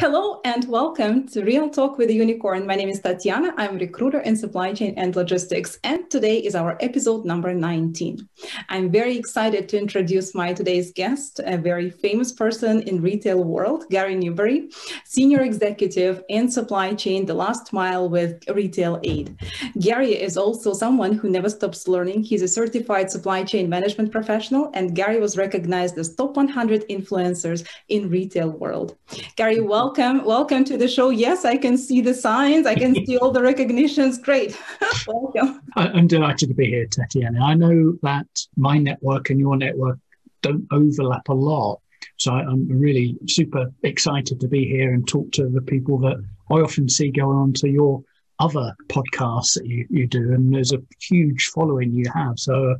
Hello and welcome to Real Talk with the Unicorn. My name is Tatiana. I'm a recruiter in supply chain and logistics, and today is our episode number 19. I'm very excited to introduce my today's guest, a very famous person in retail world, Gary Newbury, senior executive in supply chain, the last mile with RetailAID. Gary is also someone who never stops learning. He's a certified supply chain management professional, and Gary was recognized as top 100 influencers in retail world. Gary, welcome welcome. Welcome to the show. Yes, I can see the signs. I can see all the recognitions. Great. welcome. I'm delighted to be here, Tatiana. I know that my network and your network don't overlap a lot. So I'm really super excited to be here and talk to the people that I often see going on to your other podcasts that you, you do. And there's a huge following you have. So, uh,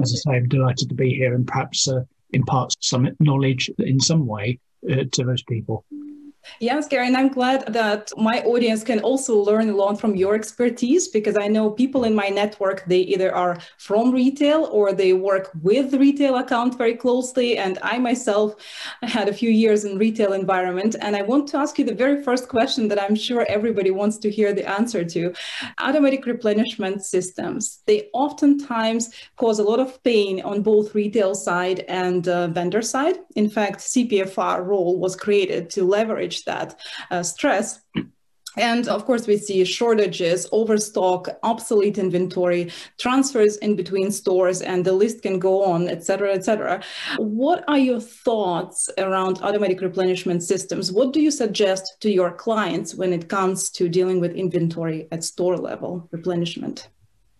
as I say, I'm delighted to be here and perhaps uh, impart some knowledge in some way uh, to those people. Yes, Karen, I'm glad that my audience can also learn a lot from your expertise because I know people in my network, they either are from retail or they work with retail account very closely. And I myself had a few years in retail environment. And I want to ask you the very first question that I'm sure everybody wants to hear the answer to. Automatic replenishment systems, they oftentimes cause a lot of pain on both retail side and uh, vendor side. In fact, CPFR role was created to leverage manage that uh, stress. And of course, we see shortages, overstock, obsolete inventory, transfers in between stores, and the list can go on, et cetera, et cetera. What are your thoughts around automatic replenishment systems? What do you suggest to your clients when it comes to dealing with inventory at store level replenishment?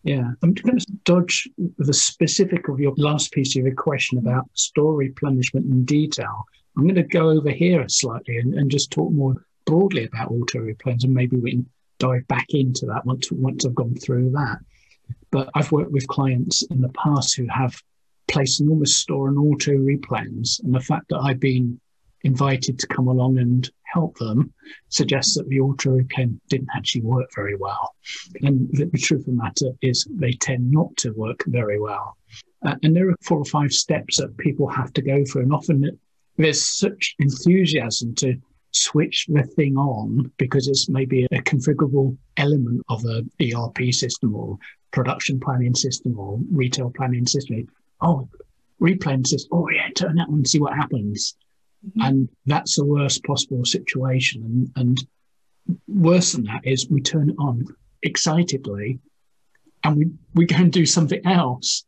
Yeah, I'm going to dodge the specific of your last piece of your question about store replenishment in detail I'm going to go over here slightly and, and just talk more broadly about auto replens, and maybe we can dive back into that once once I've gone through that. But I've worked with clients in the past who have placed enormous store on auto replens, and the fact that I've been invited to come along and help them suggests that the auto replen didn't actually work very well. And the, the truth of the matter is they tend not to work very well. Uh, and there are four or five steps that people have to go through, and often there's such enthusiasm to switch the thing on because it's maybe a configurable element of an ERP system or production planning system or retail planning system. Oh, replan system. Oh, yeah, turn that on and see what happens. Mm-hmm. And that's the worst possible situation. And, and worse than that is we turn it on excitedly and we, we go and do something else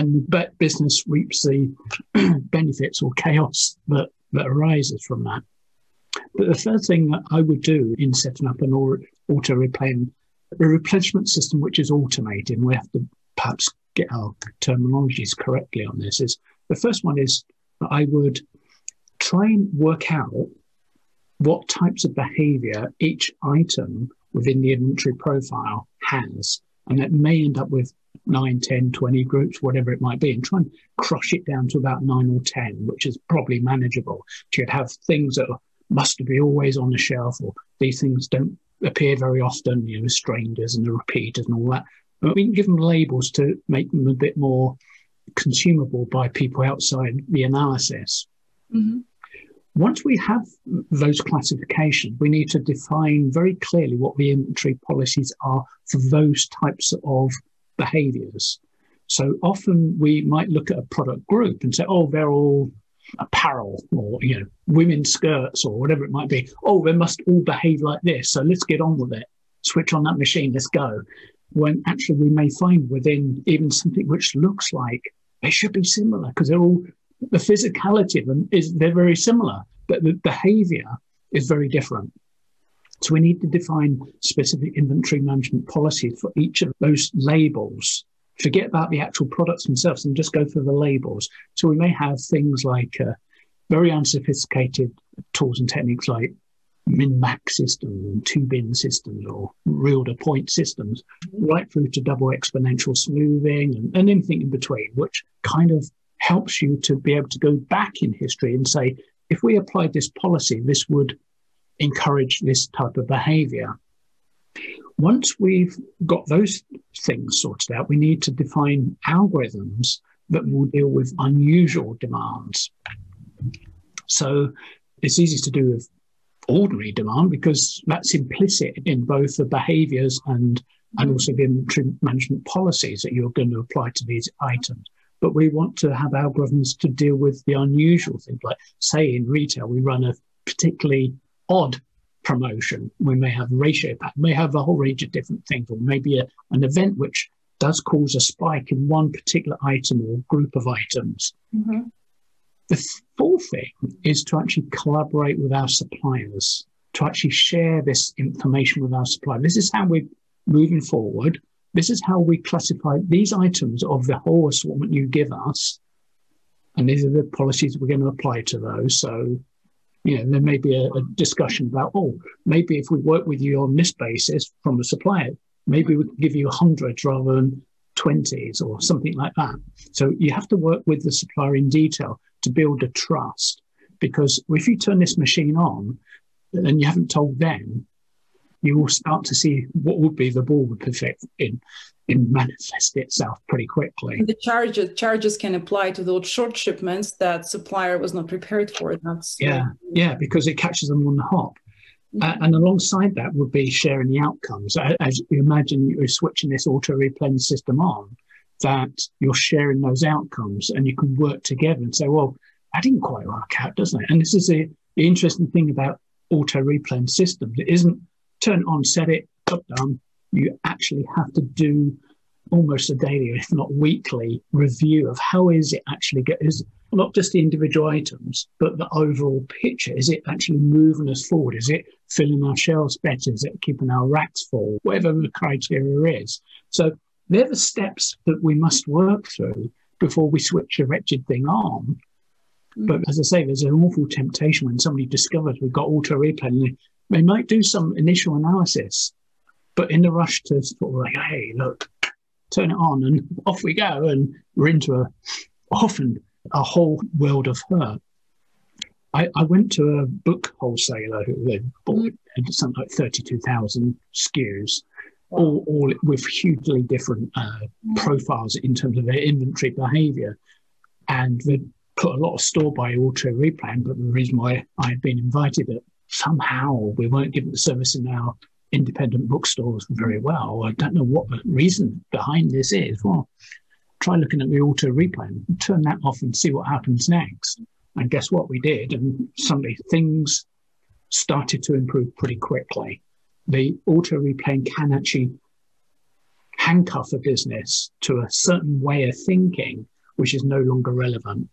and the business reaps the benefits or chaos that, that arises from that. But the third thing that I would do in setting up an auto replen, a replenishment system which is automated, and we have to perhaps get our terminologies correctly on this, is the first one is that I would try and work out what types of behavior each item within the inventory profile has. And that may end up with 9, 10, 20 groups, whatever it might be, and try and crush it down to about nine or 10, which is probably manageable. So you'd have things that must be always on the shelf, or these things don't appear very often, you know, strangers and the repeaters and all that. But we can give them labels to make them a bit more consumable by people outside the analysis. Mm-hmm. Once we have those classifications, we need to define very clearly what the inventory policies are for those types of behaviors. So often we might look at a product group and say, oh, they're all apparel or you know women's skirts or whatever it might be. Oh they must all behave like this. So let's get on with it. Switch on that machine. Let's go. When actually we may find within even something which looks like they should be similar because they're all the physicality of them is they're very similar but the behavior is very different so we need to define specific inventory management policies for each of those labels. Forget about the actual products themselves and just go for the labels. So we may have things like uh, very unsophisticated tools and techniques like min-max systems, and two bin systems, or reorder point systems, right through to double exponential smoothing and, and anything in between, which kind of helps you to be able to go back in history and say, if we applied this policy, this would encourage this type of behavior. Once we've got those things sorted out, we need to define algorithms that will deal with unusual demands. So it's easy to do with ordinary demand because that's implicit in both the behaviors and and also the inventory management policies that you're going to apply to these items. But we want to have algorithms to deal with the unusual things, like say in retail, we run a particularly odd promotion. We may have ratio pack, may have a whole range of different things, or maybe a, an event which does cause a spike in one particular item or group of items. Mm-hmm. The fourth thing is to actually collaborate with our suppliers, to actually share this information with our suppliers. This is how we're moving forward. This is how we classify these items of the whole assortment you give us. And these are the policies we're going to apply to those. So you know, there may be a, a, discussion about, oh, maybe if we work with you on this basis from a supplier, maybe we can give you hundreds rather than 20s or something like that. So you have to work with the supplier in detail to build a trust. Because if you turn this machine on and you haven't told them, you will start to see what would be the bullwhip effect in in manifest itself pretty quickly. The charges charges can apply to those short shipments that supplier was not prepared for. That's yeah, yeah, because it catches them on the hop. Mm-hmm. Uh, and alongside that would be sharing the outcomes. As you imagine, you're switching this auto replenish system on, that you're sharing those outcomes, and you can work together and say, "Well, that didn't quite work out, doesn't it?" And this is the, the interesting thing about auto replenish systems. It isn't turn it on, set it, up, done you actually have to do almost a daily, if not weekly, review of how is it actually get is not just the individual items, but the overall picture. Is it actually moving us forward? Is it filling our shelves better? Is it keeping our racks full? Whatever the criteria is. So they're the steps that we must work through before we switch a wretched thing on. Mm. But as I say, there's an awful temptation when somebody discovers we've got auto replen, they might do some initial analysis but in the rush to sort of like, hey, look, turn it on and off we go, and we're into a often a whole world of hurt. I, I went to a book wholesaler who had bought something like 32,000 SKUs, all, all with hugely different uh, mm. profiles in terms of their inventory behavior. And they put a lot of store by auto replen, but the reason why I had been invited that somehow we weren't given the service in our independent bookstores very well. I don't know what the reason behind this is. Well, try looking at the auto replen, turn that off and see what happens next. And guess what we did? And suddenly things started to improve pretty quickly. The auto replen can actually handcuff a business to a certain way of thinking, which is no longer relevant.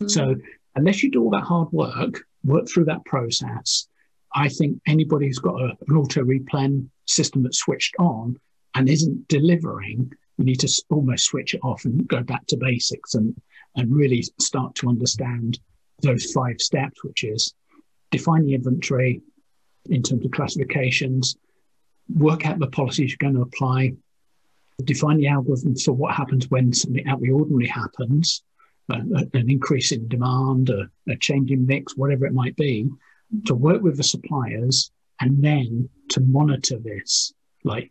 Mm-hmm. So unless you do all that hard work, work through that process, I think anybody who's got a, an auto replen system that's switched on and isn't delivering, you need to almost switch it off and go back to basics and, and really start to understand those five steps, which is define the inventory in terms of classifications, work out the policies you're going to apply, define the algorithm for what happens when something out of the ordinary happens, an increase in demand, a, a change in mix, whatever it might be, to work with the suppliers and then to monitor this, like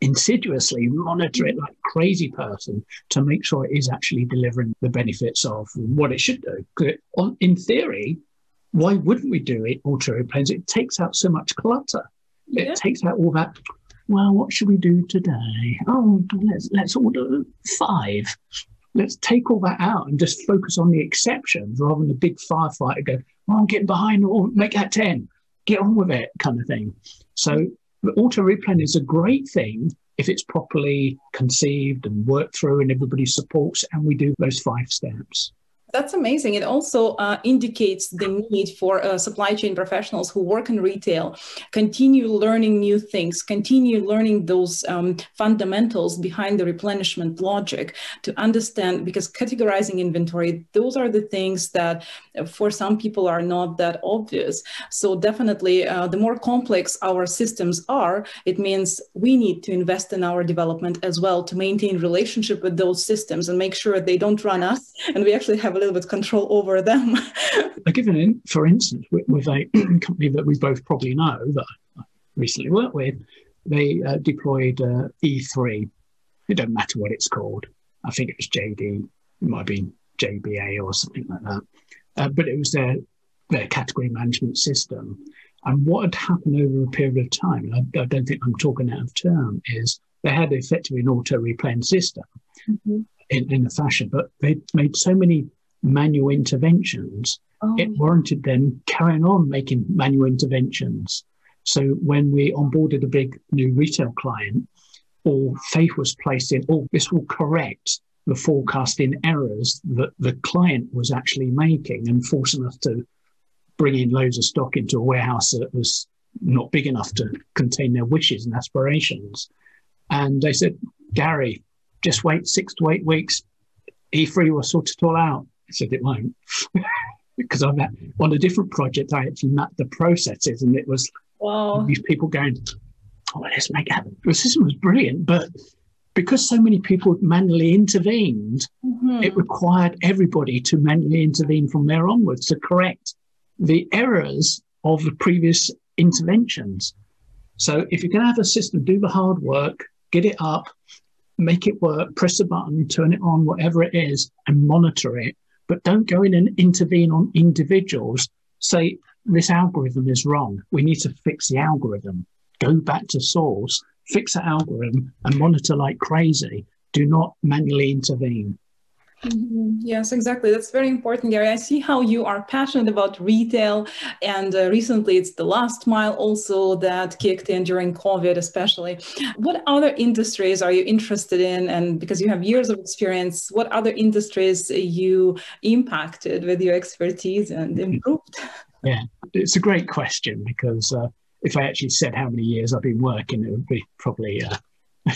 insidiously monitor it like crazy person to make sure it is actually delivering the benefits of what it should do. On, in theory, why wouldn't we do it auto replays? It takes out so much clutter. It yeah. takes out all that. Well, what should we do today? Oh, let's let's order five. Let's take all that out and just focus on the exceptions rather than the big firefighter go, oh, I'm getting behind, or make that 10, get on with it, kind of thing. So the auto replen is a great thing if it's properly conceived and worked through and everybody supports and we do those five steps. That's amazing. It also uh, indicates the need for uh, supply chain professionals who work in retail continue learning new things, continue learning those um, fundamentals behind the replenishment logic to understand because categorizing inventory, those are the things that uh, for some people are not that obvious. So definitely, uh, the more complex our systems are, it means we need to invest in our development as well to maintain relationship with those systems and make sure they don't run us and we actually have little bit control over them. I give an, for instance, with, with, a company that we both probably know that I recently worked with, they uh, deployed uh, E3. It doesn't matter what it's called. I think it was JD, it might be JBA or something like that. Uh, but it was their their category management system. And what had happened over a period of time, I, I don't think I'm talking out of term, is they had effectively an auto replen system mm-hmm. in, in a fashion, but they made so many manual interventions, oh. it warranted them carrying on making manual interventions. So when we onboarded a big new retail client, all faith was placed in, oh, this will correct the forecasting errors that the client was actually making and forcing us to bring in loads of stock into a warehouse that was not big enough to contain their wishes and aspirations. And they said, Gary, just wait six to eight weeks. E3 will sort it all out. Said, it won't. because I'm at, on a different project, I actually mapped the processes and it was wow. these people going, oh, let's make it happen. The system was brilliant, but because so many people manually intervened, mm-hmm. it required everybody to manually intervene from there onwards to correct the errors of the previous interventions. So if you're going to have a system, do the hard work, get it up, make it work, press a button, turn it on, whatever it is, and monitor it. But don't go in and intervene on individuals. Say, this algorithm is wrong. We need to fix the algorithm. Go back to source, fix the algorithm, and monitor like crazy. Do not manually intervene. Mm-hmm. Yes, exactly. That's very important, Gary. I see how you are passionate about retail, and uh, recently it's the last mile also that kicked in during COVID, especially. What other industries are you interested in? And because you have years of experience, what other industries you impacted with your expertise and improved? Yeah, it's a great question because uh, if I actually said how many years I've been working, it would be probably. Uh,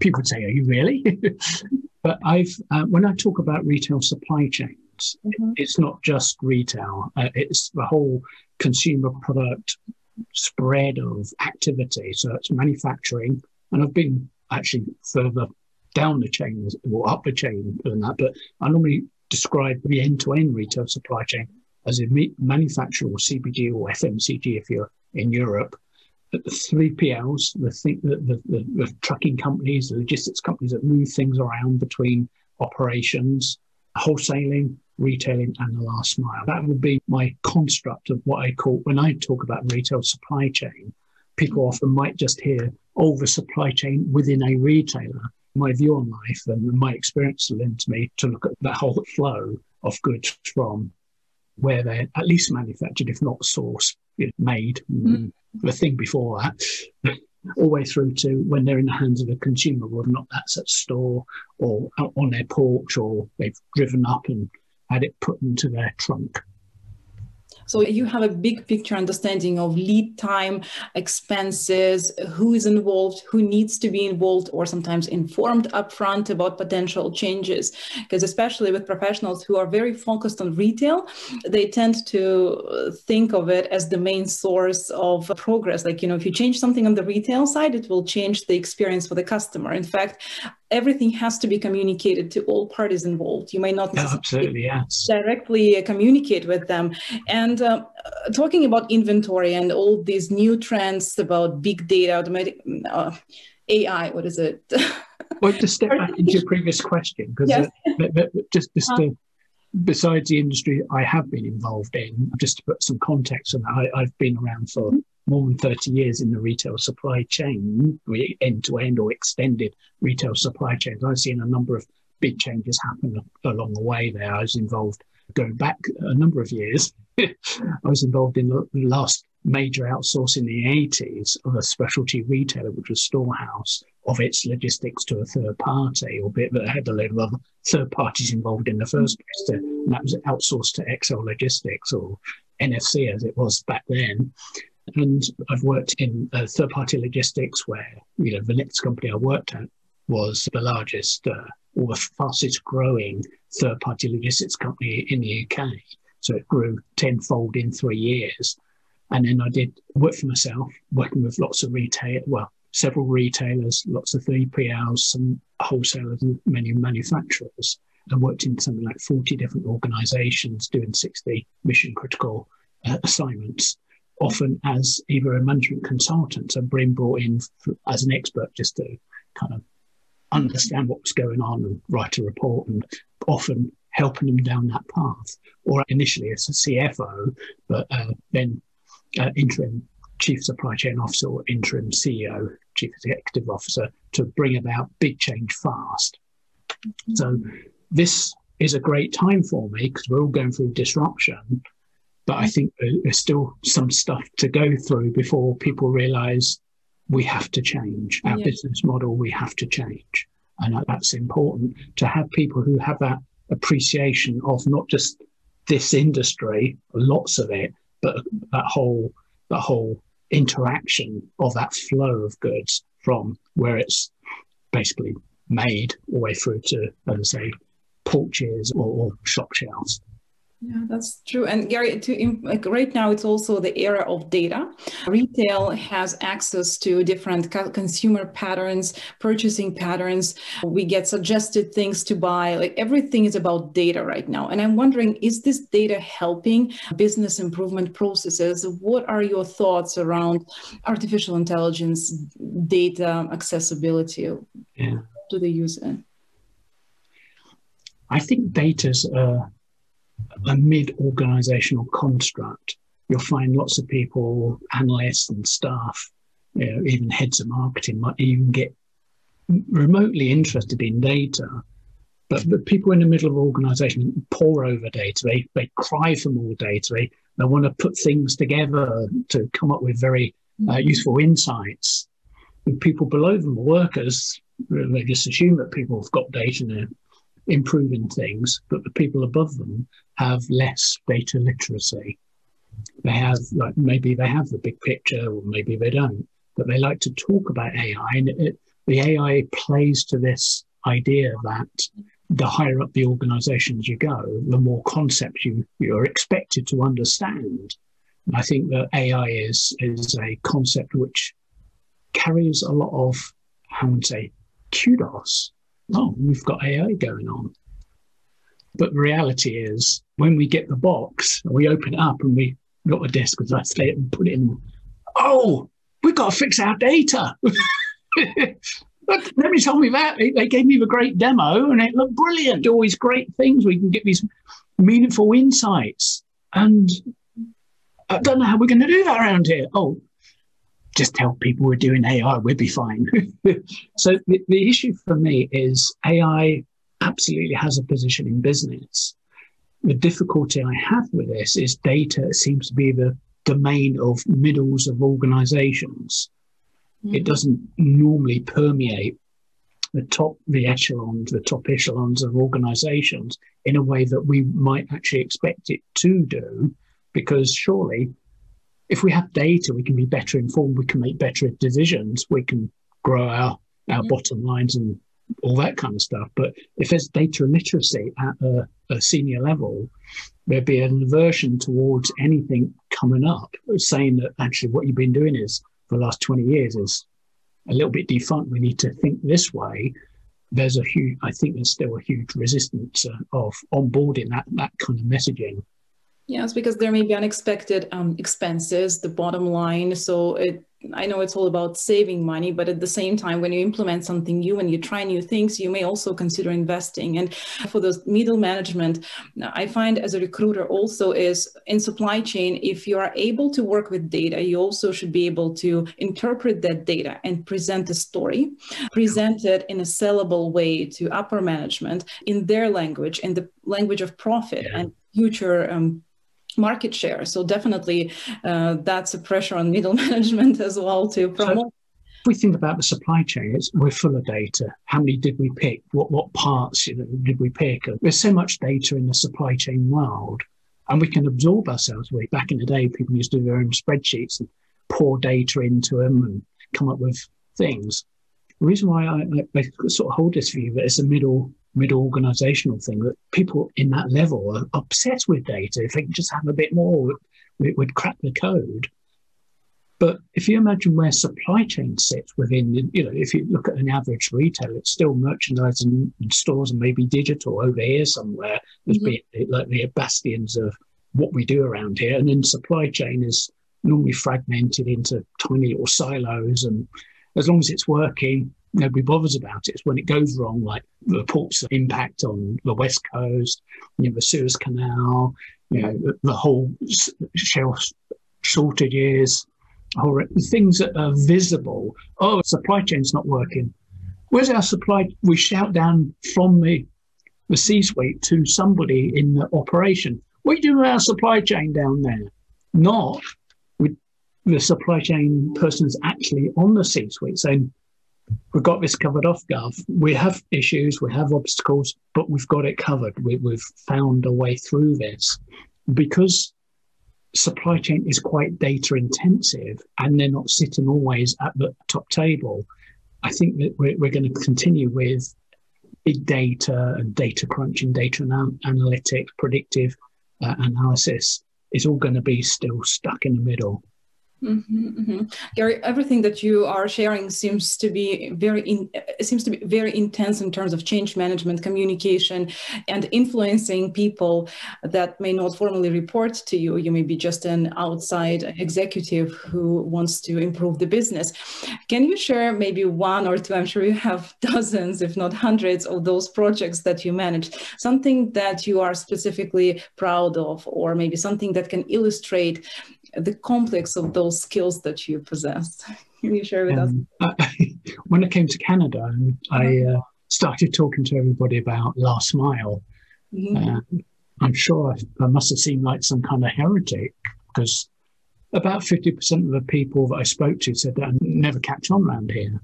people would say, "Are you really?" But I've uh, when I talk about retail supply chains, mm-hmm. it's not just retail; uh, it's the whole consumer product spread of activity. So it's manufacturing, and I've been actually further down the chain or up the chain than that. But I normally describe the end-to-end retail supply chain as a manufacturer or CPG or FMCG if you're in Europe, the 3PLs, the, the, the, the, the trucking companies, the logistics companies that move things around between operations, wholesaling, retailing, and the last mile. That would be my construct of what I call, when I talk about retail supply chain, people often might just hear, oh, the supply chain within a retailer. My view on life and my experience lends me to look at that whole flow of goods from where they're at least manufactured, if not sourced, made, mm. the thing before that, all the way through to when they're in the hands of a consumer, whether or not that's at store or on their porch or they've driven up and had it put into their trunk. So you have a big picture understanding of lead time, expenses, who is involved, who needs to be involved, or sometimes informed upfront about potential changes. Because especially with professionals who are very focused on retail, they tend to think of it as the main source of progress. Like, you know, if you change something on the retail side, it will change the experience for the customer. In fact, everything has to be communicated to all parties involved. You may not yeah, absolutely yes. directly communicate with them. And uh, talking about inventory and all these new trends about big data, automatic uh, AI, what is it? well, to step back into your previous question, because yes. uh, just, just uh-huh. to, besides the industry I have been involved in, just to put some context on that, I, have been around for more than 30 years in the retail supply chain, end to end or extended retail supply chains. I've seen a number of big changes happen along the way there. I was involved going back a number of years. I was involved in the last major outsourcing in the 80s of a specialty retailer, which was Storehouse, of its logistics to a third party, albeit that had a lot of third parties involved in the first place. To, and that was outsourced to Exel Logistics or NFC as it was back then. And I've worked in uh, third party logistics where, you know, the next company I worked at was the largest uh, or the fastest growing third party logistics company in the UK. So it grew tenfold in three years. And then I did work for myself, working with lots of retail, well, several retailers, lots of 3PLs, some wholesalers, and many manufacturers. I worked in something like 40 different organizations doing 60 mission critical uh, assignments often as either a management consultant and being brought in for, as an expert just to kind of understand what was going on and write a report and often helping them down that path or initially as a CFO but uh, then uh, interim chief supply chain officer or interim CEO, chief executive officer, to bring about big change fast. Mm-hmm. So this is a great time for me because we're all going through disruption. But I think there's still some stuff to go through before people realize we have to change our yeah. business model. We have to change. And that's important to have people who have that appreciation of not just this industry, lots of it, but that whole, that whole interaction of that flow of goods from where it's basically made all the way through to, as I say, porches or, or shop shelves. Yeah, that's true. And Gary, to like right now, it's also the era of data. Retail has access to different consumer patterns, purchasing patterns. We get suggested things to buy. Like everything is about data right now. And I'm wondering, is this data helping business improvement processes? What are your thoughts around artificial intelligence, data accessibility? Yeah. Do they use it? I think data's a, a mid organizational construct. You'll find lots of people, analysts and staff, you know, even heads of marketing might even get remotely interested in data. But, but people in the middle of organization pour over data. They, they cry for more data. They, they want to put things together to come up with very uh, mm-hmm. useful insights. And people below them, the workers, they just assume that people have got data and they're improving things, but the people above them have less data literacy. They have, like, maybe they have the big picture, or maybe they don't, but they like to talk about AI. And it, the AI plays to this idea that the higher up the organizations you go, the more concepts you, you're expected to understand. And I think that AI is, is a concept which carries a lot of, I would say, kudos oh, we've got AI going on. But the reality is, when we get the box and we open it up and we got a disk with that state and put it in, oh, we've got to fix our data. Let me tell me that. They gave me the great demo and it looked brilliant. All these great things. We can get these meaningful insights. And I don't know how we're going to do that around here. Oh, just tell people we're doing AI, we'll be fine. so the, the issue for me is AI absolutely has a position in business. The difficulty I have with this is data seems to be the domain of middles of organizations. Mm-hmm. It doesn't normally permeate the top, the echelons, the top echelons of organizations in a way that we might actually expect it to do, because surely if we have data, we can be better informed, we can make better decisions, we can grow our, our bottom lines and all that kind of stuff. But if there's data literacy at a, a, senior level, there'd be an aversion towards anything coming up, saying that actually what you've been doing is for the last 20 years is a little bit defunct. We need to think this way. There's a huge, I think there's still a huge resistance uh, of onboarding that, that kind of messaging. Yes, because there may be unexpected um, expenses, the bottom line. So it, I know it's all about saving money, but at the same time, when you implement something new and you try new things, you may also consider investing. And for those middle management, I find as a recruiter also is in supply chain, if you are able to work with data, you also should be able to interpret that data and present a story, present it in a sellable way to upper management in their language, in the language of profit yeah. and future um, market share. So definitely uh, that's a pressure on middle management as well to promote. So if we think about the supply chain, it's, we're full of data. How many did we pick? What what parts you know, did we pick? There's so much data in the supply chain world, and we can absorb ourselves. We back in the day, people used to do their own spreadsheets and pour data into them and come up with things. The reason why I, I, I sort of hold this view that it's a middle mid organizational thing that people in that level are obsessed with data. If they can just have a bit more, we would crack the code. But if you imagine where supply chain sits within, you know, if you look at an average retailer, it's still merchandise and stores and maybe digital over here somewhere. There's mm-hmm. like the bastions of what we do around here. And then supply chain is normally fragmented into tiny little silos. And as long as it's working, nobody bothers about it. It's when it goes wrong, like the port's impact on the west coast, you know, the Suez Canal, you know, the, the whole shelf shortages, or things that are visible. Oh, supply chain's not working. Where's our supply? We shout down from the the C-suite to somebody in the operation. What are you doing with our supply chain down there? Not with the supply chain person persons actually on the C-suite saying, we've got this covered off, Gov. We have issues, we have obstacles, but we've got it covered. We, we've found a way through this. Because supply chain is quite data intensive and they're not sitting always at the top table, I think that we're, we're going to continue with big data and data crunching, data anal- analytics, predictive uh, analysis is all going to be still stuck in the middle. Mm-hmm, mm-hmm. Gary, everything that you are sharing seems to be very in, seems to be very intense in terms of change management, communication, and influencing people that may not formally report to you. You may be just an outside executive who wants to improve the business. Can you share maybe one or two? I'm sure you have dozens, if not hundreds, of those projects that you manage. Something that you are specifically proud of, or maybe something that can illustrate the complex of those skills that you possess. Can you share with um, us? I, when I came to Canada, I uh, started talking to everybody about last mile. Mm-hmm. Uh, I'm sure I, I, must have seemed like some kind of heretic because about 50% of the people that I spoke to said that I never catch on around here.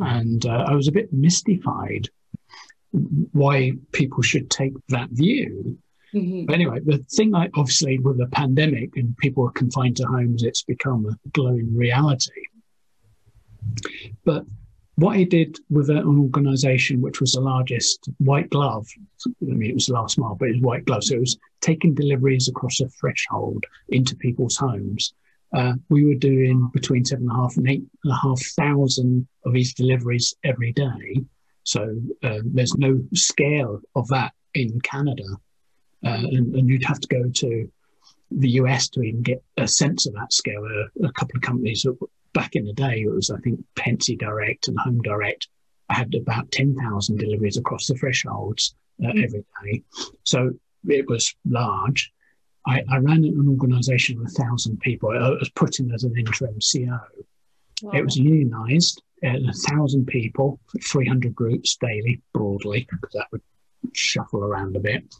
And uh, I was a bit mystified why people should take that view. Mm-hmm. But anyway, the thing, like obviously, with the pandemic and people are confined to homes, it's become a glowing reality. But what he did with an organization which was the largest white glove, I mean, it was the last mile, but it was white glove. So it was taking deliveries across a threshold into people's homes. Uh, we were doing between seven and a half and eight and a half thousand of these deliveries every day. So uh, there's no scale of that in Canada uh, and, and, you'd have to go to the US to even get a sense of that scale. A, a couple of companies that back in the day, it was I think Pensi Direct and Home Direct had about ten thousand deliveries across the thresholds uh, mm-hmm. every day, so it was large. I, I ran an organisation of a thousand people. I was put in as an interim CO. Wow. It was unionised, a thousand people, 300 groups daily, broadly, because that would shuffle around a bit.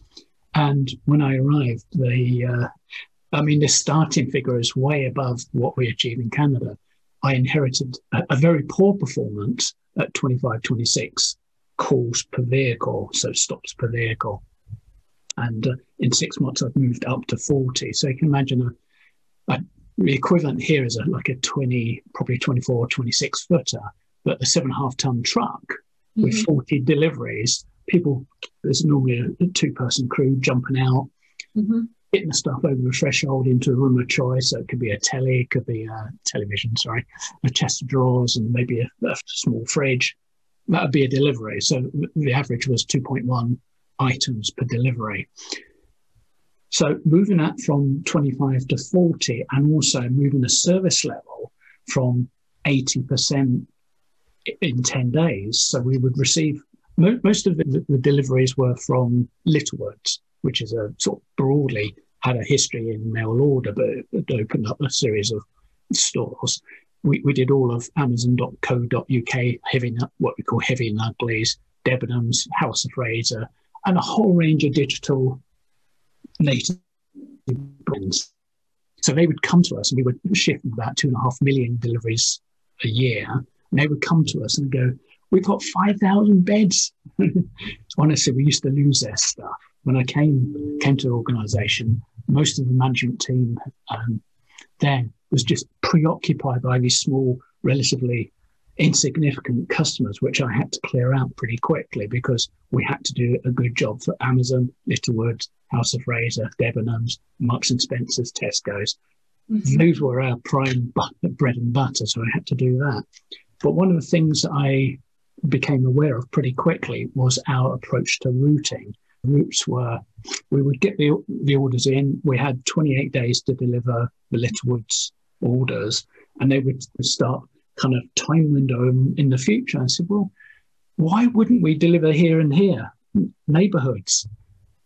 And when I arrived, the uh, I mean, the starting figure is way above what we achieve in Canada. I inherited a, a very poor performance at 25, 26 calls per vehicle, so stops per vehicle. And uh, in six months, I've moved up to 40. So you can imagine a, a, the equivalent here is a, like a 20, probably 24, 26 footer, but a seven and a half ton truck mm-hmm. with 40 deliveries people, there's normally a, two person crew jumping out, mm-hmm. getting the stuff over the threshold into a room of choice. So it could be a telly, it could be a television, sorry, a chest of drawers, and maybe a, a small fridge. That would be a delivery. So the average was 2.1 items per delivery. So moving that from 25 to 40 and also moving the service level from 80% in 10 days. So we would receive most of the, the deliveries were from Littlewoods, which is a sort of broadly had a history in mail order, but it opened up a series of stores. We, we did all of Amazon.co.uk, heavy, what we call heavy and uglies, Debenhams, House of Fraser, and a whole range of digital native brands. So they would come to us and we would ship about two and a half million deliveries a year. And they would come to us and go, We've got 5,000 beds. Honestly, we used to lose their stuff. When I came came to the organisation, most of the management team um, then was just preoccupied by these small, relatively insignificant customers, which I had to clear out pretty quickly because we had to do a good job for Amazon, Littlewoods, House of Fraser, Debenhams, Marks and Spencers, Tesco's. Mm-hmm. Those were our prime bread and butter, so I had to do that. But one of the things that I became aware of pretty quickly was our approach to routing. Routes were we would get the, the orders in, we had 28 days to deliver the Littlewoods orders, and they would start kind of time window in, the future. I said, well, why wouldn't we deliver here and here? Neighborhoods.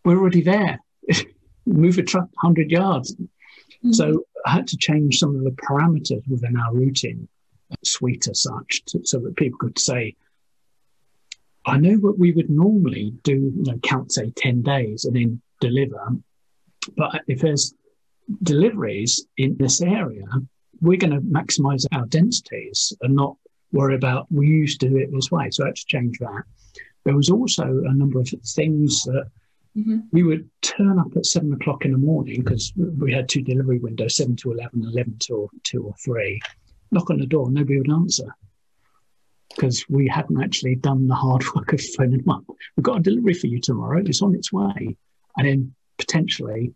We're already there. Move a truck 100 yards. Mm-hmm. So I had to change some of the parameters within our routing suite as such to, so that people could say, I know what we would normally do, you know, count, say, 10 days and then deliver. But if there's deliveries in this area, we're going to maximize our densities and not worry about we used to do it this way. So I had to change that. There was also a number of things that mm-hmm. we would turn up at seven o'clock in the morning because we had two delivery windows, seven to 11, 11 to two or three. Knock on the door, nobody would answer because we hadn't actually done the hard work of phoning them up. We've got a delivery for you tomorrow. It's on its way. And then potentially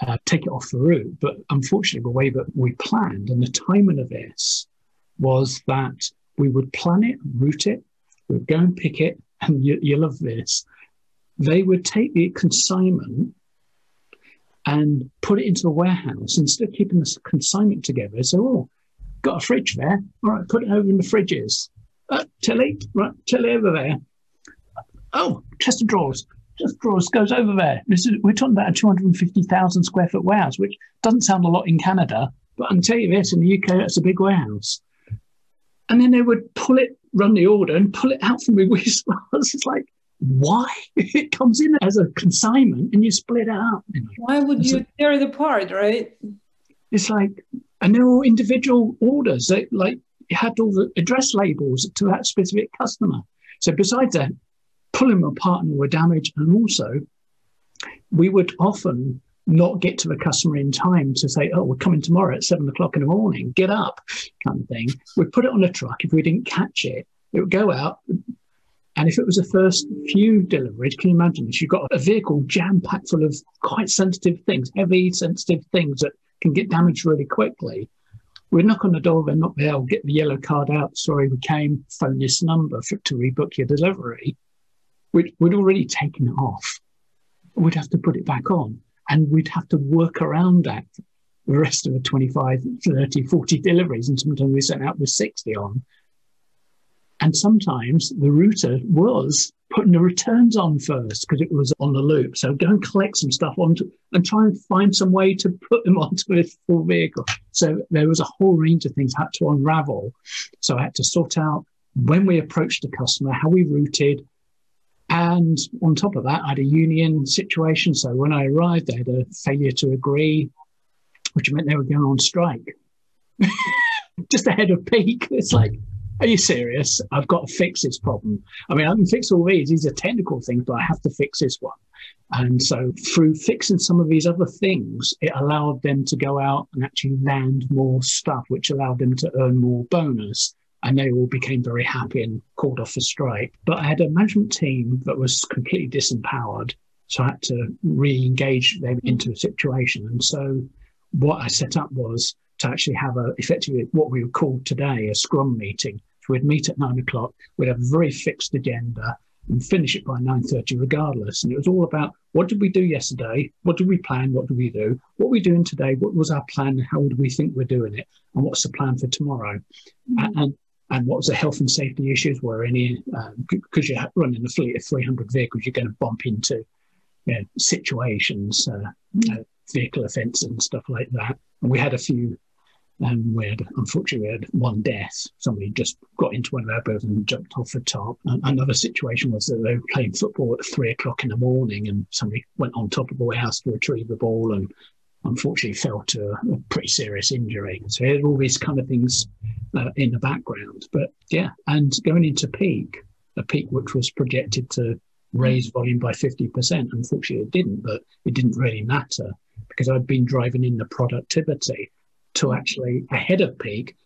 uh, take it off the route. But unfortunately, the way that we planned and the timing of this was that we would plan it, route it, we'd go and pick it, and you, you love this. They would take the consignment and put it into the warehouse instead of keeping the consignment together. So, oh, got a fridge there. All right, put it over in the fridges. Uh, Tilly, right, Tilly over there. Oh, chest of drawers. Chest of drawers goes over there. This is, we're talking about a 250,000 square foot warehouse, which doesn't sound a lot in Canada, but I can tell you this in the UK, that's a big warehouse. And then they would pull it, run the order, and pull it out from the warehouse. It's like, why? It comes in as a consignment and you split it up. Why would you tear it apart, right? It's like, and they're all individual orders. They, like it had all the address labels to that specific customer. So besides that, pulling them apart and were damaged, and also we would often not get to the customer in time to say, "Oh, we're coming tomorrow at seven o'clock in the morning. Get up," kind of thing. We'd put it on a truck. If we didn't catch it, it would go out. And if it was the first few deliveries, can you imagine this? You've got a vehicle jam packed full of quite sensitive things, heavy, sensitive things that can get damaged really quickly. We'd knock on the door, they're not there, get the yellow card out. Sorry, we came, phone this number for, to rebook your delivery. We'd, we'd already taken it off. We'd have to put it back on and we'd have to work around that the rest of the 25, 30, 40 deliveries. And sometimes we sent out with 60 on. And sometimes the router was putting the returns on first because it was on the loop. So go and collect some stuff onto and try and find some way to put them onto a full vehicle. So there was a whole range of things I had to unravel. So I had to sort out when we approached the customer, how we routed. And on top of that, I had a union situation. So when I arrived, they had a failure to agree, which meant they were going on strike. Just ahead of peak. It's like, are you serious? I've got to fix this problem. I mean, I can fix all these. These are technical things, but I have to fix this one. And so, through fixing some of these other things, it allowed them to go out and actually land more stuff, which allowed them to earn more bonus. And they all became very happy and called off a strike. But I had a management team that was completely disempowered. So I had to re engage them hmm. into a situation. And so, what I set up was to actually have a effectively what we would call today a scrum meeting. So we'd meet at nine o'clock, we'd have a very fixed agenda and finish it by 9.30 regardless. And it was all about what did we do yesterday? What did we plan? What did we do? What are we doing today? What was our plan? How do we think we're doing it? And what's the plan for tomorrow? Mm-hmm. And, and what was the health and safety issues? Were any, because um, you're running a fleet of 300 vehicles, you're going to bump into you know, situations, uh, mm-hmm. uh, vehicle offences and stuff like that. And we had a few and we had, unfortunately, we had one death. Somebody just got into one of our boats and jumped off the top. And another situation was that they were playing football at three o'clock in the morning and somebody went on top of the warehouse to retrieve the ball and unfortunately fell to a, pretty serious injury. So he had all these kind of things uh, in the background. But yeah, and going into peak, a peak which was projected to raise volume by 50%. Unfortunately, it didn't, but it didn't really matter because I'd been driving in the productivity to actually, ahead of peak,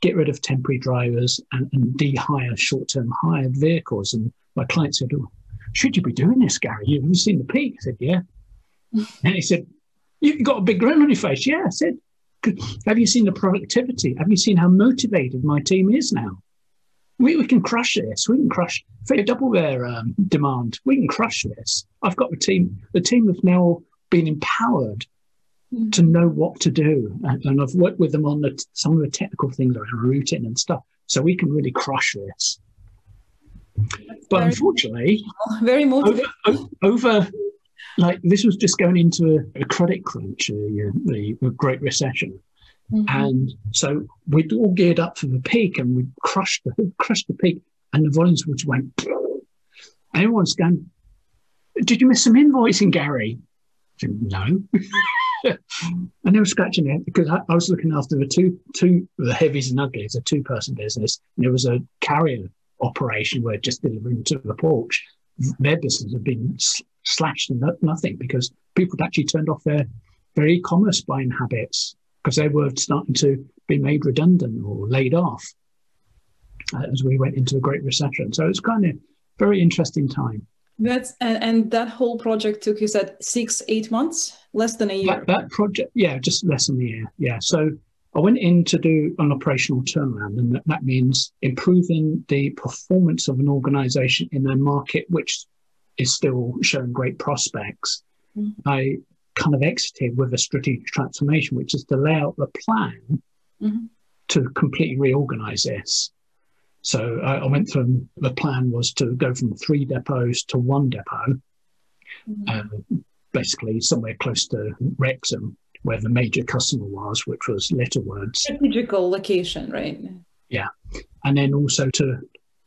get rid of temporary drivers and, and de-hire short-term hired vehicles. And my client said, oh, should you be doing this, Gary? Have you seen the peak? I said, yeah. and he said, you've got a big grin on your face. Yeah, I said, have you seen the productivity? Have you seen how motivated my team is now? We, we can crush this. We can crush, double their um, demand, we can crush this. I've got the team, the team have now been empowered To know what to do. And, and, I've worked with them on the, some of the technical things around routing and stuff. So we can really crush this. That's but very, unfortunately, very motivating. Over, over, like this was just going into a, a credit crunch, the, the, Great Recession. Mm-hmm. And so we'd all geared up for the peak and we crushed the crushed the peak and the volumes which went everyone's going, Did you miss some invoicing, Gary? Said, no. and they were scratching their because I, I, was looking after the two two the heavies and uglies, a two person business. And there was a carrier operation where just delivering to the porch. Their business had been slashed and nothing because people had actually turned off their their e-commerce buying habits because they were starting to be made redundant or laid off uh, as we went into a great recession. So it's kind of very interesting time. That's and, and that whole project took you said six eight months, less than a year. That, that project, yeah, just less than a year. Yeah, so I went in to do an operational turnaround, and that, that means improving the performance of an organization in their market, which is still showing great prospects. Mm-hmm. I kind of exited with a strategic transformation, which is to lay out the plan mm-hmm. to completely reorganize this. So I, I, went from the plan was to go from three depots to one depot, mm-hmm. uh, basically somewhere close to Wrexham, where the major customer was, which was Littlewoods. Strategical location, right? Yeah, and then also to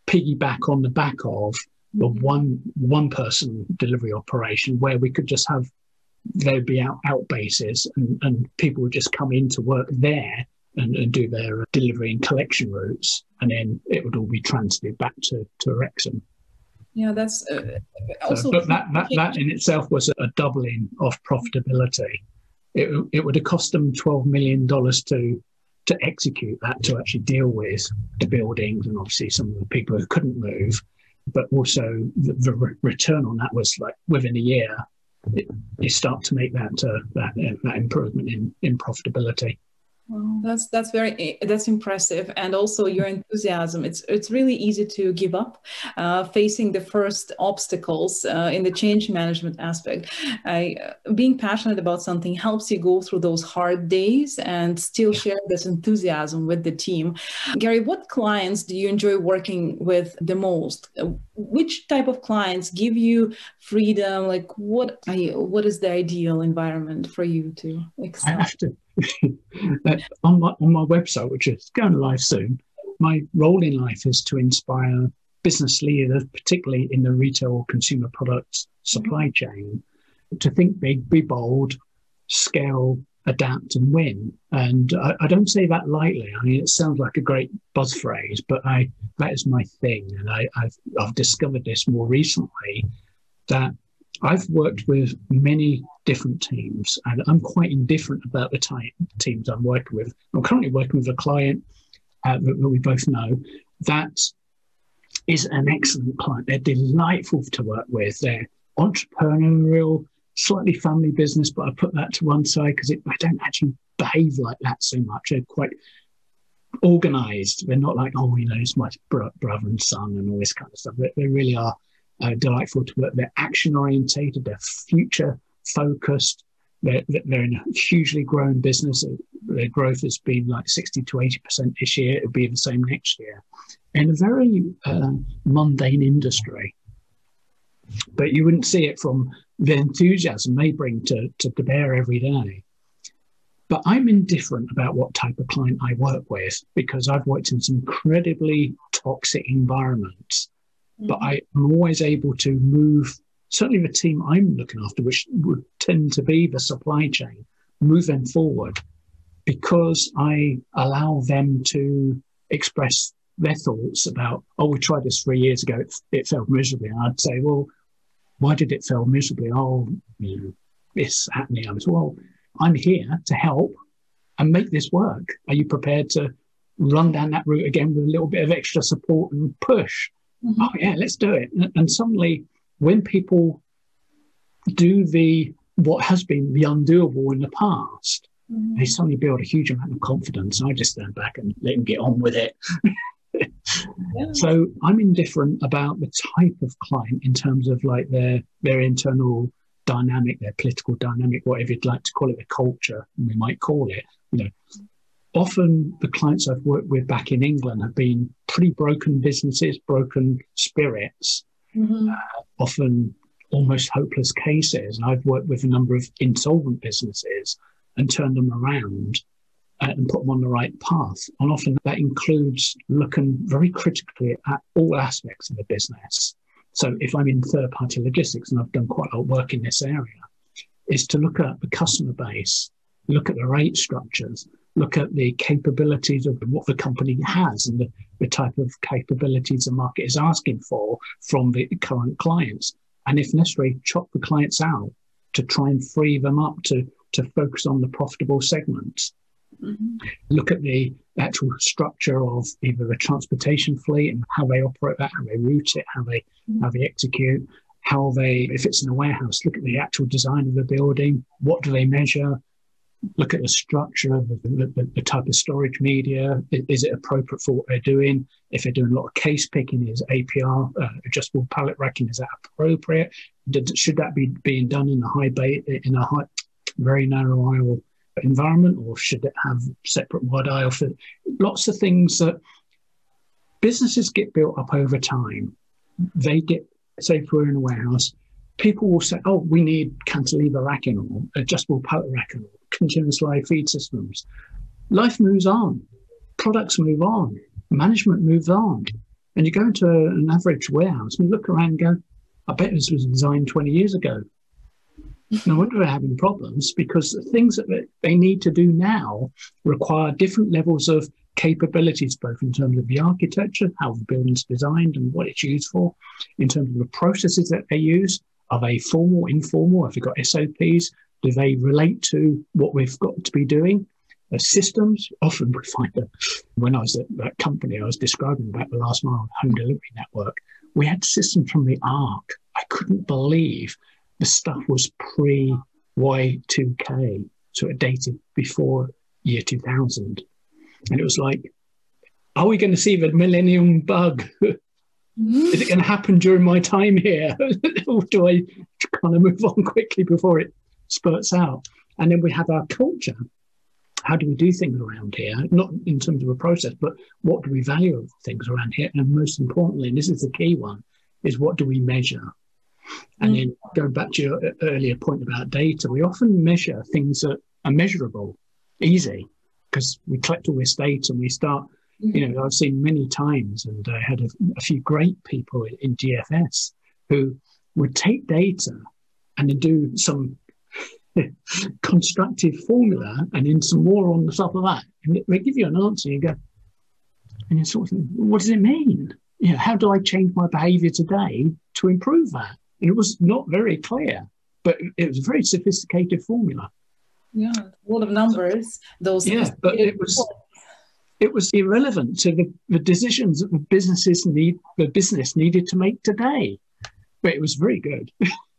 piggyback on the back of the mm-hmm. one one person delivery operation where we could just have there'd be out, out bases and, and people would just come in to work there and, and do their delivery and collection routes, and then it would all be transferred back to, to Wrexham. Yeah, that's uh, also. So, but that, that, that in itself was a doubling of profitability. It, it would have cost them $12 million to to execute that, to actually deal with the buildings and obviously some of the people who couldn't move. But also the, the re- return on that was like within a year, it, you start to make that uh, that, uh, that improvement in, in profitability. Well, that's that's very that's impressive, and also your enthusiasm. It's it's really easy to give up, uh, facing the first obstacles uh, in the change management aspect. I, uh, being passionate about something helps you go through those hard days and still share this enthusiasm with the team. Gary, what clients do you enjoy working with the most? Uh, which type of clients give you freedom? Like what you, what is the ideal environment for you to excel? On my on my website, which is going to live soon, my role in life is to inspire business leaders, particularly in the retail or consumer products supply chain, to think big, be bold, scale, adapt, and win. And I, I, don't say that lightly. I mean, it sounds like a great buzz phrase, but I that is my thing, and I, I've I've discovered this more recently that I've worked with many different teams, and I'm quite indifferent about the type teams I'm working with. I'm currently working with a client uh, that, that we both know that is an excellent client. They're delightful to work with. They're entrepreneurial, slightly family business, but I put that to one side because I don't actually behave like that so much. They're quite organized. They're not like, oh, you know, it's my brother and son and all this kind of stuff. They, they really are uh, delightful to work. They're action orientated, they're future focused. They're, they're in a hugely growing business. Their growth has been like 60 to 80% this year. It'll be the same next year. In a very uh, mundane industry. But you wouldn't see it from the enthusiasm they bring to, to, to bear every day. But I'm indifferent about what type of client I work with because I've worked in some incredibly toxic environments but I am always able to move, certainly the team I'm looking after, which would tend to be the supply chain, move them forward because I allow them to express their thoughts about, oh, we tried this three years ago, it, it failed miserably. And I'd say, well, why did it fail miserably? Oh, you know, this happening. I was, well, I'm here to help and make this work. Are you prepared to run down that route again with a little bit of extra support and push? mm-hmm. oh yeah, let's do it. And, and suddenly, when people do the what has been the undoable in the past, mm-hmm. they suddenly build a huge amount of confidence. I just stand back and let them get on with it. yeah. So I'm indifferent about the type of client in terms of like their their internal dynamic, their political dynamic, whatever you'd like to call it, the culture, we might call it. You know, often the clients I've worked with back in England have been pretty broken businesses, broken spirits, mm-hmm. uh, often almost hopeless cases. And I've worked with a number of insolvent businesses and turned them around and put them on the right path. And often that includes looking very critically at all aspects of the business. So if I'm in third party logistics and I've done quite a lot of work in this area, is to look at the customer base, look at the rate structures, look at the capabilities of what the company has and the, the type of capabilities the market is asking for from the current clients. And if necessary, chop the clients out to try and free them up to, to focus on the profitable segments. Mm-hmm. Look at the actual structure of either the transportation fleet and how they operate that, how they route it, how they mm-hmm. how they execute, how they if it's in a warehouse, look at the actual design of the building, what do they measure, look at the structure the, the, the, type of storage media. Is it appropriate for what they're doing? If they're doing a lot of case picking, is APR, uh, adjustable pallet racking, is that appropriate? Did, should that be being done in a high bay, in a high, very narrow aisle environment, or should it have separate wide aisle? For lots of things that businesses get built up over time. They get, say, if we're in a warehouse, people will say, "Oh, we need cantilever racking or adjustable pallet racking or continuous live feed systems. Life moves on, products move on, management moves on. And you go into an average warehouse and you look around and go, I bet this was designed 20 years ago. no wonder they're having problems because the things that they need to do now require different levels of capabilities, both in terms of the architecture, how the building's designed and what it's used for, in terms of the processes that they use. Are they formal, informal? Have they got SOPs? Do they relate to what we've got to be doing? Systems, often we find that when I was at that company I was describing about the last mile home delivery network, we had systems from the ARC. I couldn't believe the stuff was pre Y2K, so it dated before year 2000. And it was like, are we going to see the millennium bug? Is it going to happen during my time here? or do I kind of move on quickly before it spurts out. And then we have our culture. How do we do things around here? Not in terms of a process, but what do we value things around here? And most importantly, and this is the key one, is what do we measure? And mm. then going back to your earlier point about data, we often measure things that are measurable, easy, because we collect all this data and we start, you know, I've seen many times, and I had a, a few great people in DFS who would take data and then do some constructive formula and then some more on the top of that. And they give you an answer, you go, and you sort of think, what does it mean? You know, how do I change my behavior today to improve that? And it was not very clear, but it was a very sophisticated formula. Yeah, a lot of numbers. Those yeah, but it was it was irrelevant to the, the decisions that the businesses need the business needed to make today. But it was very good.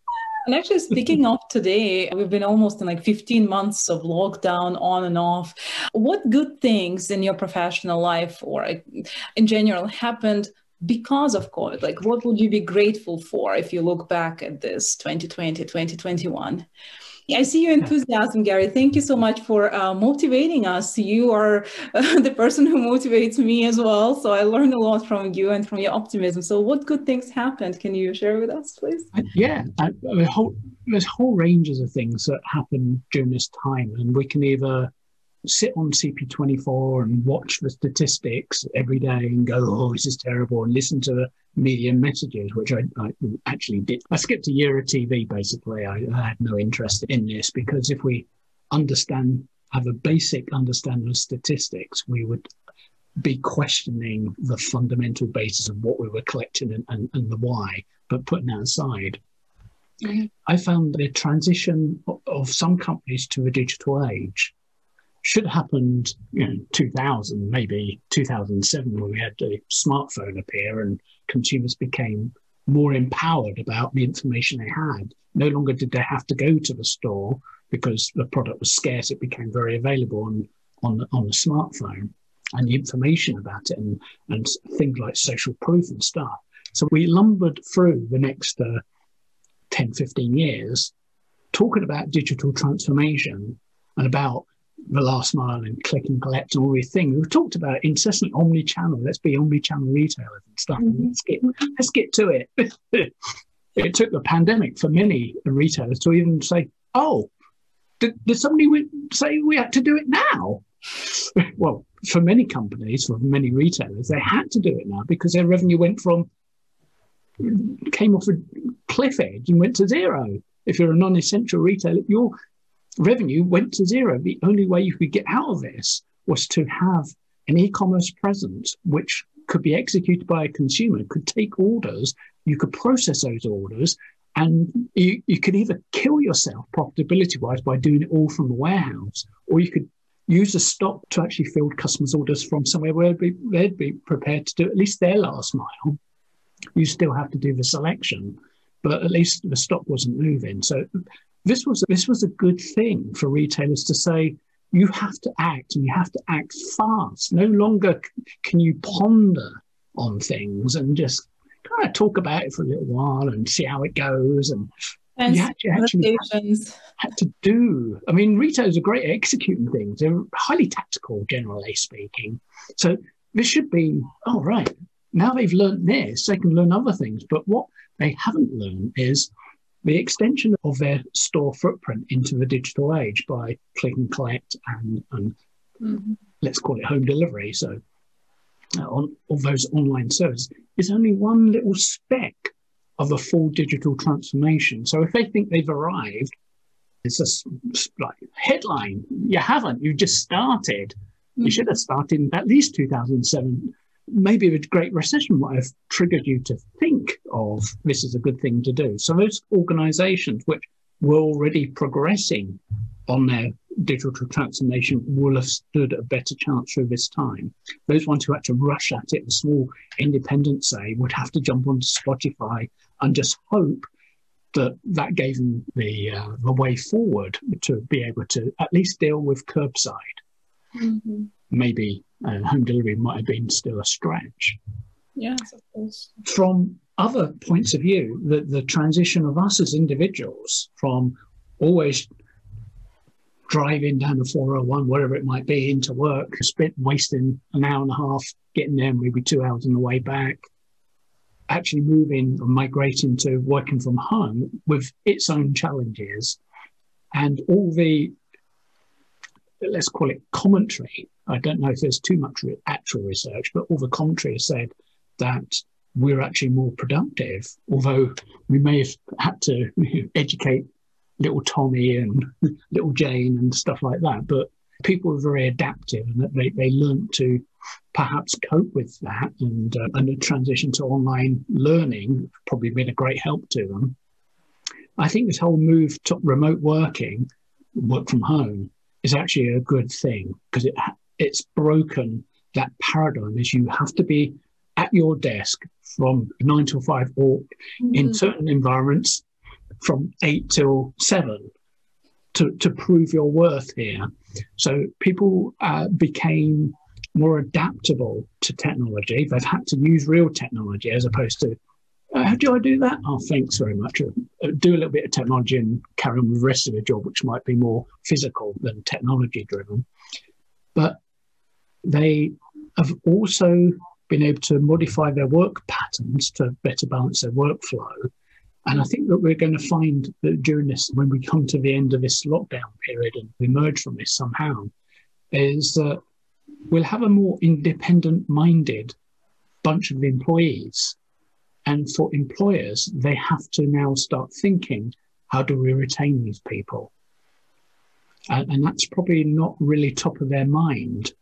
And actually, speaking of today, we've been almost in like 15 months of lockdown on and off. What good things in your professional life or in general happened because of COVID? Like, what would you be grateful for if you look back at this 2020, 2021? I see your enthusiasm, Gary. Thank you so much for uh, motivating us. You are uh, the person who motivates me as well. So I learned a lot from you and from your optimism. So, what good things happened? Can you share with us, please? Yeah, whole, there's whole ranges of things that happen during this time, and we can either sit on CP24 and watch the statistics every day and go, oh, this is terrible, and listen to the media messages, which I, I actually did. I skipped a year of TV, basically. I, I had no interest in this because if we understand, have a basic understanding of statistics, we would be questioning the fundamental basis of what we were collecting and, and, and the why, but putting that aside. Mm-hmm. I found the transition of some companies to a digital age should have happened, you know, 2000, maybe 2007, when we had the smartphone appear and consumers became more empowered about the information they had. No longer did they have to go to the store because the product was scarce. It became very available on on on the smartphone, and the information about it and and things like social proof and stuff. So we lumbered through the next uh, 10, 15 years talking about digital transformation and about the last mile and click and collect and all these things. We've talked about incessant omni-channel. Let's be omni-channel retailers and stuff. Mm-hmm. Let's get let's get to it. it took the pandemic for many retailers to even say, "Oh, did, did somebody say we had to do it now?" well, for many companies, for many retailers, they had to do it now because their revenue went from came off a cliff edge and went to zero. If you're a non-essential retailer, your revenue went to zero. The only way you could get out of this was to have an e-commerce presence which could be executed by a consumer, could take orders, you could process those orders, and you, you could either kill yourself profitability wise by doing it all from the warehouse, or you could use the stock to actually field customers' orders from somewhere where they'd be, they'd be prepared to do at least their last mile. You still have to do the selection, but at least the stock wasn't moving. So this was this was a good thing for retailers to say you have to act and you have to act fast. No longer can you ponder on things and just kind of talk about it for a little while and see how it goes and and you actually, actually had to do. I mean, retailers are great at executing things. They're highly tactical, generally speaking. So this should be, oh, right, now they've learned this, they can learn other things. But what they haven't learned is the extension of their store footprint into the digital age by click and collect and, and mm-hmm. let's call it home delivery. So uh, on all those online services is only one little speck of a full digital transformation. So if they think they've arrived, it's a like headline. You haven't. You just started. You should have started in at least 2007. Maybe the Great Recession might have triggered you to think of this is a good thing to do. So those organisations which were already progressing on their digital transformation will have stood a better chance through this time. Those ones who had to rush at it, the small independents say, would have to jump onto Shopify and just hope that that gave them the uh, the way forward to be able to at least deal with curbside. Mm-hmm. Maybe home delivery might have been still a stretch. Yes, of course. From other points of view, the, the transition of us as individuals from always driving down the 401, whatever it might be, into work, spent wasting an hour and a half getting there, maybe two hours on the way back, actually moving or migrating to working from home with its own challenges and all the let's call it commentary. I don't know if there's too much actual research, but all the commentary has said that we're actually more productive, although we may have had to educate little Tommy and little Jane and stuff like that. But people were very adaptive and they, they learned to perhaps cope with that and, uh, and the transition to online learning probably been a great help to them. I think this whole move to remote working, work from home, is actually a good thing because it it's broken that paradigm. Is you have to be at your desk from nine till five, or mm-hmm. in certain environments from eight till seven to, to prove your worth here. So people uh, became more adaptable to technology. They've had to use real technology as opposed to, uh, how do I do that? Oh, thanks very much. Uh, do a little bit of technology and carry on with the rest of the job, which might be more physical than technology driven. But they have also been able to modify their work patterns to better balance their workflow and I think that we're going to find that during this, when we come to the end of this lockdown period and emerge from this somehow, is that we'll have a more independent minded bunch of employees. And for employers, they have to now start thinking how do we retain these people? And, and that's probably not really top of their mind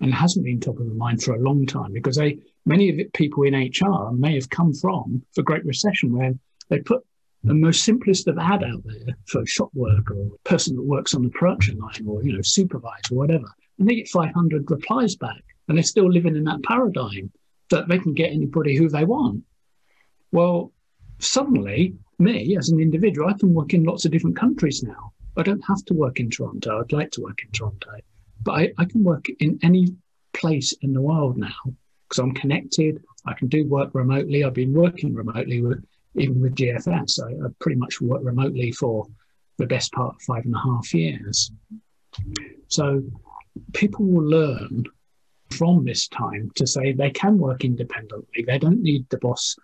and hasn't been top of the mind for a long time because they, many of the people in HR may have come from the Great Recession where they put the most simplest of ad out there for shop work or person that works on the production line or you know supervisor or whatever, and they get 500 replies back, and they're still living in that paradigm that they can get anybody who they want. Well, suddenly, me as an individual, I can work in lots of different countries now. I don't have to work in Toronto. I'd like to work in Toronto, but I, I can work in any place in the world now because I'm connected. I can do work remotely. I've been working remotely with even with GFS, I, I pretty much worked remotely for the best part of five and a half years. So people will learn from this time to say they can work independently. They don't need the boss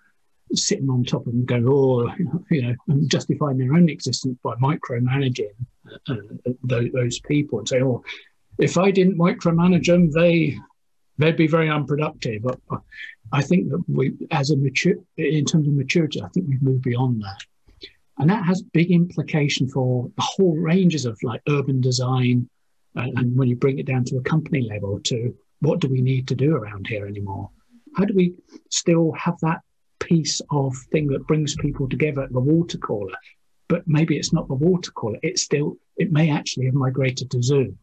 sitting on top of them going, oh, you know, and justifying their own existence by micromanaging uh, those, those, people and say, oh, if I didn't micromanage them, they they'd be very unproductive. But I think that we, as a mature, in terms of maturity, I think we've moved beyond that, and that has big implication for the whole ranges of like urban design, and, and when you bring it down to a company level, to what do we need to do around here anymore? How do we still have that piece of thing that brings people together at the water cooler? But maybe it's not the water cooler. It's still, it may actually have migrated to Zoom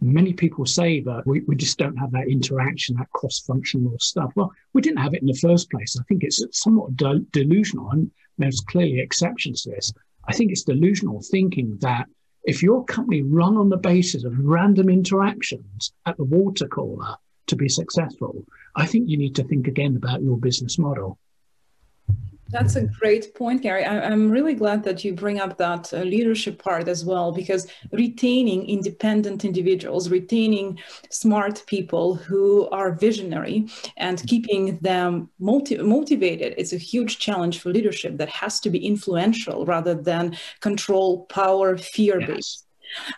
many people say that we, we just don't have that interaction, that cross functional stuff. Well, we didn't have it in the first place. I think it's somewhat de- delusional, and there's clearly exceptions to this. I think it's delusional thinking that if your company run on the basis of random interactions at the water cooler to be successful, I think you need to think again about your business model. That's a great point, Gary. I, am really glad that you bring up that uh, leadership part as well, because retaining independent individuals, retaining smart people who are visionary, and keeping them motiv- motivated is a huge challenge for leadership that has to be influential rather than control, power, fear based. Yes.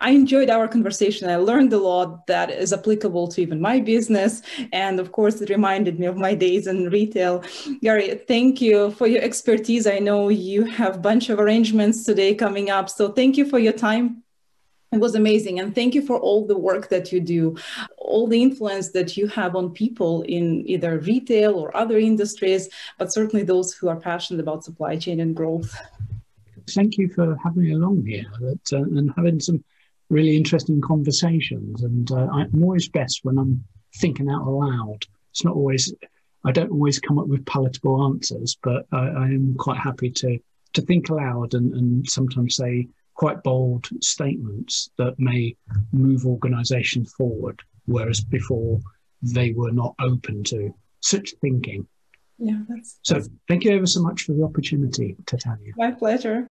I enjoyed our conversation. I learned a lot that is applicable to even my business. And of course, it reminded me of my days in retail. Gary, thank you for your expertise. I know you have a bunch of arrangements today coming up. So thank you for your time. It was amazing. And thank you for all the work that you do, all the influence that you have on people in either retail or other industries, but certainly those who are passionate about supply chain and growth thank you for having me along here that, uh, and having some really interesting conversations. And uh, I'm always best when I'm thinking out loud. It's not always, I don't always come up with palatable answers, but I, I am quite happy to to think aloud and, and sometimes say quite bold statements that may move organizations forward, whereas before they were not open to such thinking. Yeah, that's, so. Thank you ever so much for the opportunity, Titania. My pleasure.